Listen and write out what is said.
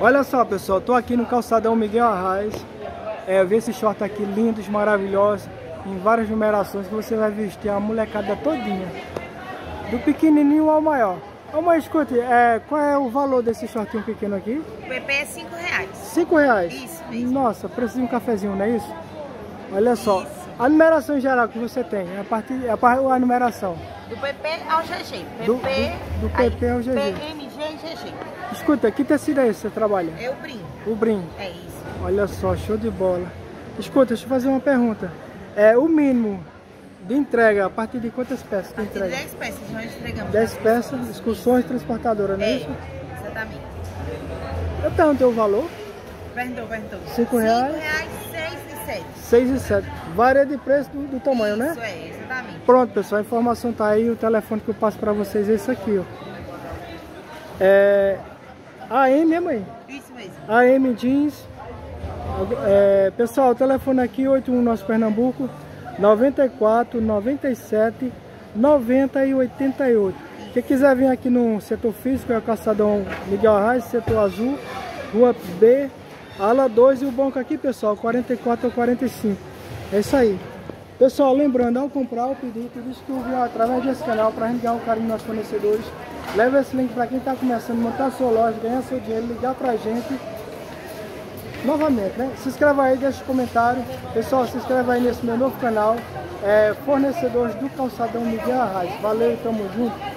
Olha só, pessoal, tô aqui no calçadão Miguel Arraes. É, eu vi esse short aqui lindos, maravilhosos, em várias numerações que você vai vestir a molecada todinha. Do pequenininho ao maior. Ô mãe, escute, é, qual é o valor desse shortinho pequeno aqui? O PP é 5 reais. 5 reais? Isso mesmo. Nossa, preciso de um cafezinho, não é isso? Olha só, Isso. a numeração geral que você tem, a partir, a, a numeração. Do PP ao GG. PP, Do- do- do PP ao GG. PMG e GG. Escuta, que tecido é esse que você trabalha? É o brim. O brim. É isso. Olha só, show de bola. Escuta, deixa eu fazer uma pergunta. É o mínimo de entrega, a partir de quantas peças A partir de entrega? 10 peças nós entregamos. 10 nas peças, excursões transportadoras, não é É, isso? exatamente. Eu perguntei o valor, Perguntou, perguntou. Cinco reais. 5 reais, 6 e 7. 6 e 7. Varia de preço do, do tamanho, né? Isso é, exatamente. Pronto, pessoal, a informação tá aí, o telefone que eu passo para vocês é esse aqui, ó. É AM, é mãe? Isso mesmo. AM Jeans. É, pessoal, o telefone aqui 81 nosso Pernambuco 94 97 90 e 88. Quem quiser vir aqui no setor físico é o Caçadão Miguel Arraes, setor azul, rua B, ala 2 e o banco aqui, pessoal, 44 ou 45. É isso aí. Pessoal, lembrando, ao comprar o pedido, distribui através desse canal para a gente ganhar um carinho dos nossos fornecedores. Leva esse link para quem está começando a montar sua loja, ganhar seu dinheiro, ligar para a gente. Novamente, né? Se inscreva aí, deixa um comentário. Pessoal, se inscreva aí nesse meu novo canal. É, fornecedores do Calçadão Miguel Arraes. Valeu, tamo junto.